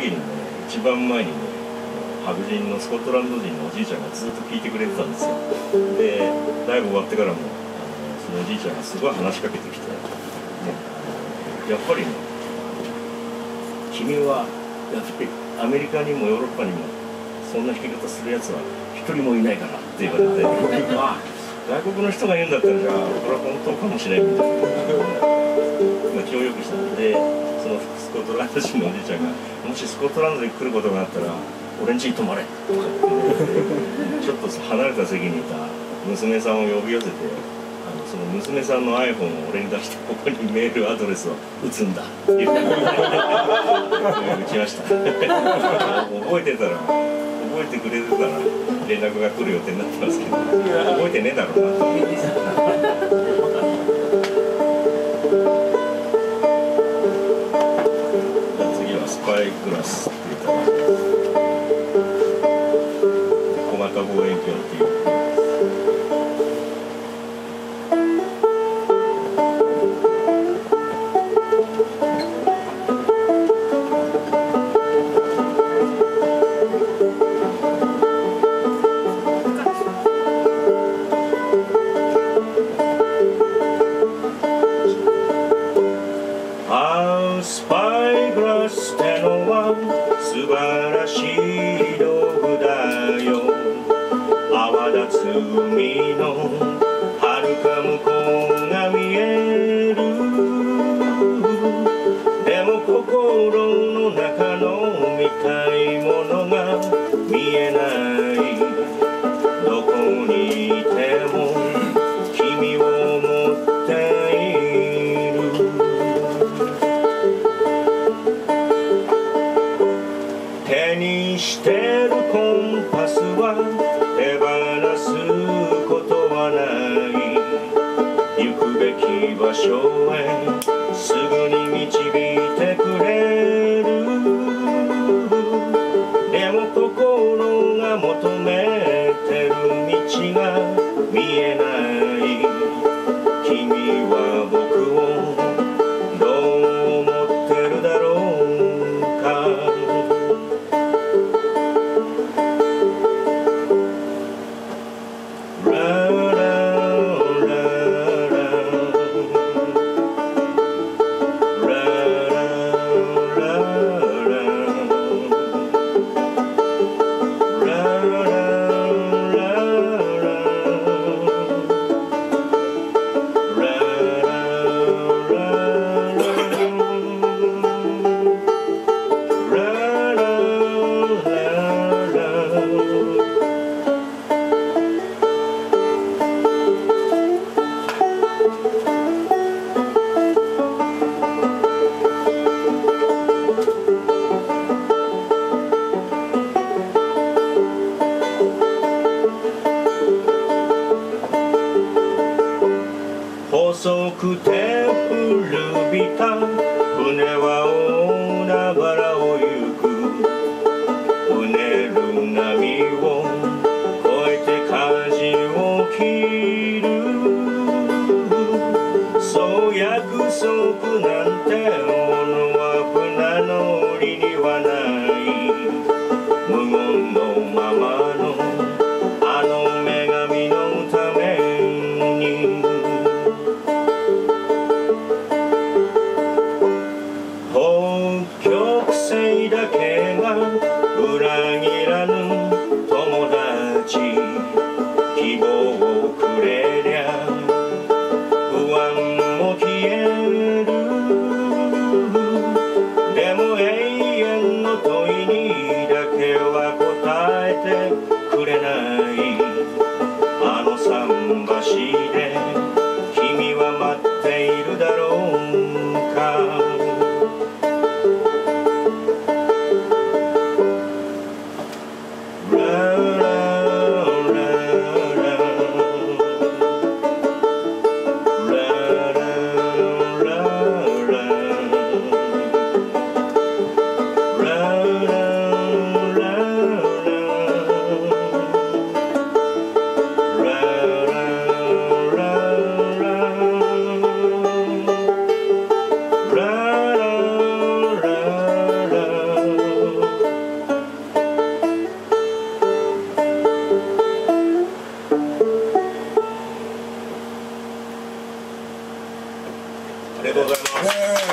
時にね一番前にね白人のスコットランド人のおじいちゃんがずっと聞いてくれてたんですよ。でライブ終わってからもそのおじいちゃんがすごい話しかけてきて、ね、やっぱりね君はやっぱりアメリカにもヨーロッパにもそんな弾き方するやつは一人もいないからって言われてあ外国の人が言うんだったらじゃあこれは本当かもしれんみたいな、気をよくしたんでそのスコットランド人のおじいちゃんがもしスコットランドに来ることがあったら俺ん家に泊まれとか言ってちょっと離れた席にいた娘さんを呼び寄せてあのその娘さんの iPhone を俺に出してここにメールアドレスを打つんだ。って言って打ちました。覚えてたら覚えてくれてたら連絡が来る予定になってますけど覚えてねえだろうな。と思って。次パイグラスっていうか小型望遠鏡っていうパイグラスってのは素晴らしい道具だよ。泡立つ海の遥か向こうが見える。でも心の中の見たいものが見えない。場所へすぐに導いてくれる。でも心が求める束なんて答えてくれない。あ